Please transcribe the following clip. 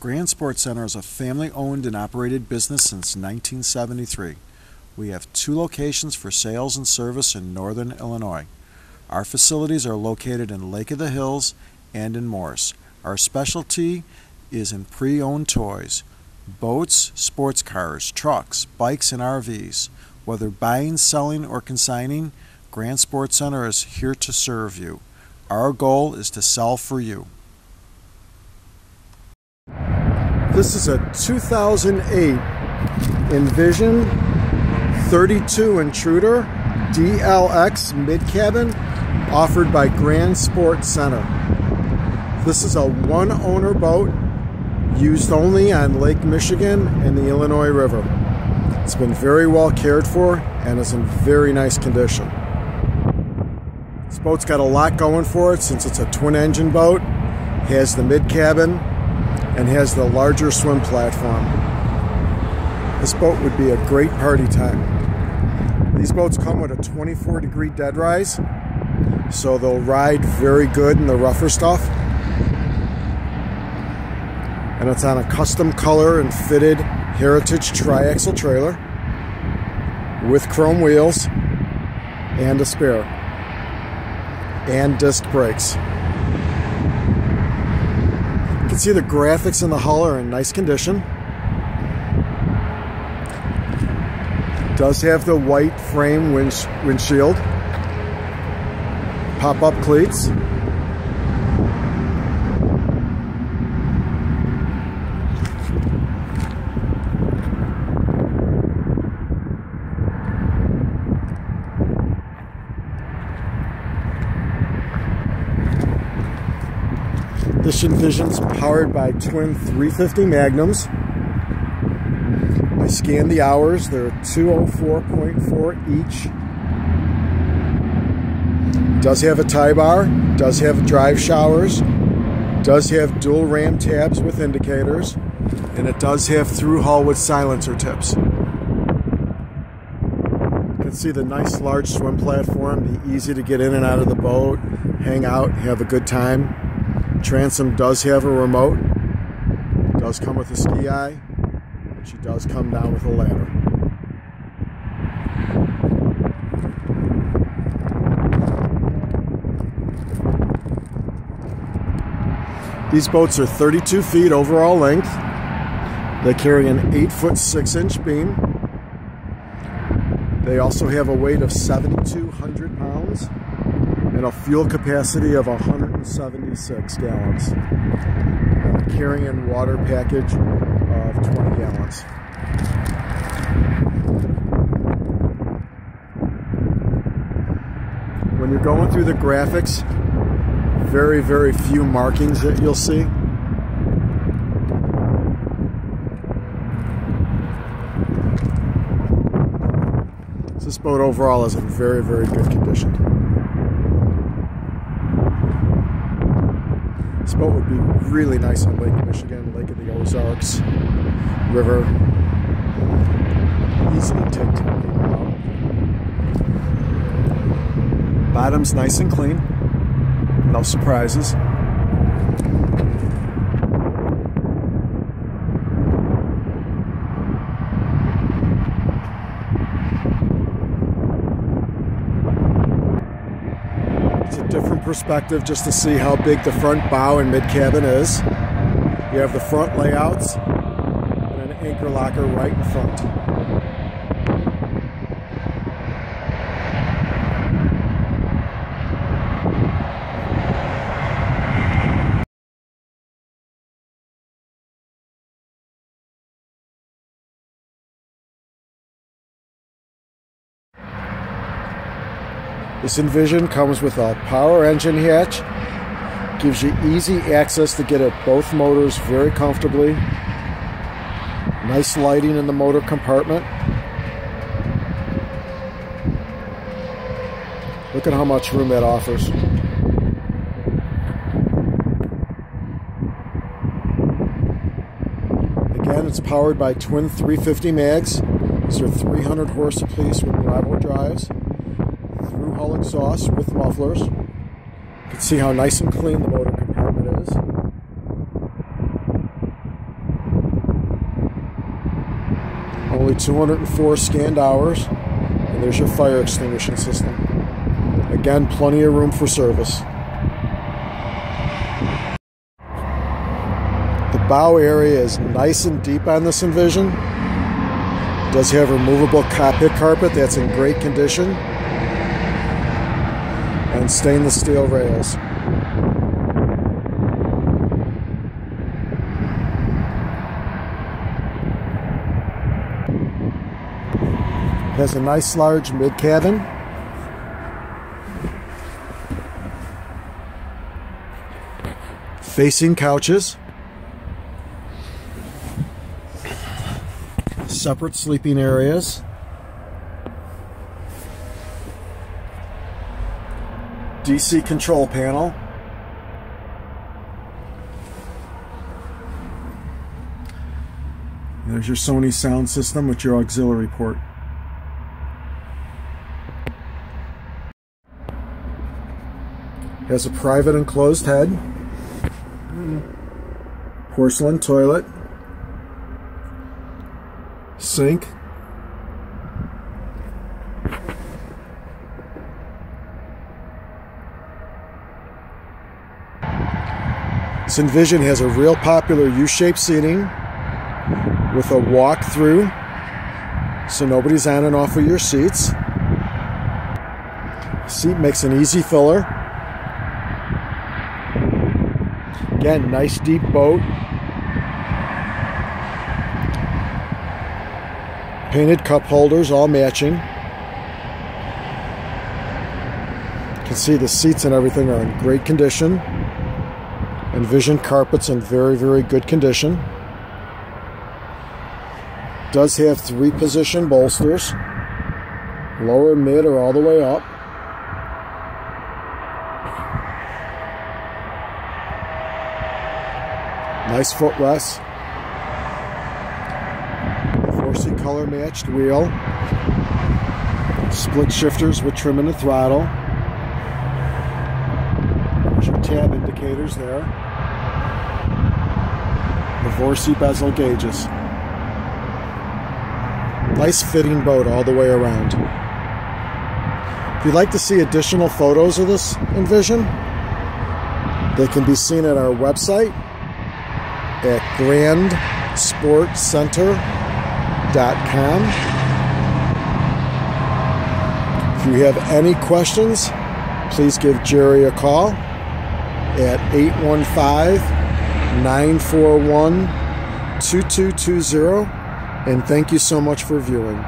Grand Sports Center is a family owned and operated business since 1973. We have two locations for sales and service in northern Illinois. Our facilities are located in Lake of the Hills and in Morris. Our specialty is in pre owned toys boats, sports cars, trucks, bikes, and RVs. Whether buying, selling, or consigning, Grand Sports Center is here to serve you. Our goal is to sell for you. This is a 2008 Envision 32 Intruder DLX mid cabin offered by Grand Sports Center. This is a one owner boat used only on Lake Michigan and the Illinois River. It's been very well cared for and is in very nice condition. This boat's got a lot going for it since it's a twin engine boat, has the mid cabin, and has the larger swim platform. This boat would be a great party time. These boats come with a 24 degree dead rise, so they'll ride very good in the rougher stuff and it's on a custom color and fitted Heritage triaxle trailer with chrome wheels and a spare and disc brakes. You can see the graphics in the hull are in nice condition. Does have the white frame windshield, pop-up cleats, This Envision's powered by twin 350 Magnums. I scanned the hours. They're 204.4 each. Does have a tie bar. Does have drive showers. Does have dual ram tabs with indicators. And it does have through hull with silencer tips. You can see the nice large swim platform. Be easy to get in and out of the boat. Hang out. Have a good time. Transom does have a remote, does come with a ski eye, and she does come down with a ladder. These boats are 32 feet overall length. They carry an 8 foot 6 inch beam. They also have a weight of 7,200 pounds and a fuel capacity of 176 gallons. And a carrying water package of 20 gallons. When you're going through the graphics, very, very few markings that you'll see. This boat overall is in very, very good condition. Boat would be really nice on Lake Michigan, Lake of the Ozarks, river. Easily take people out. Bottom's nice and clean. No surprises. Different perspective just to see how big the front bow and mid cabin is. You have the front layouts and an anchor locker right in front. This Envision comes with a power engine hatch, gives you easy access to get at both motors very comfortably. Nice lighting in the motor compartment. Look at how much room that offers. Again, it's powered by twin 350 mags. These are 300 horse apiece with Bravo drives all exhaust with mufflers. You can see how nice and clean the motor compartment is. Only 204 scanned hours, and there's your fire extinguishing system. Again, plenty of room for service. The bow area is nice and deep on this Envision. Does have removable cockpit carpet that's in great condition. And stainless steel rails. It Has a nice large mid cabin. Facing couches. Separate sleeping areas. DC control panel. There's your Sony sound system with your auxiliary port. Has a private enclosed head. Porcelain toilet. Sink. This has a real popular U-shaped seating with a walk-through so nobody's on and off of your seats. Seat makes an easy filler. Again, nice deep boat. Painted cup holders, all matching. You can see the seats and everything are in great condition. Envision carpets in very, very good condition. Does have three position bolsters. Lower, mid, or all the way up. Nice footrest. 4C color matched wheel. Split shifters with trim and the throttle. There's your tab indicators there. Livorsi bezel gauges. Nice fitting boat all the way around. If you'd like to see additional photos of this Envision, they can be seen at our website at grandsportcenter.com. If you have any questions, please give Jerry a call at 815 941 2220. And thank you so much for viewing.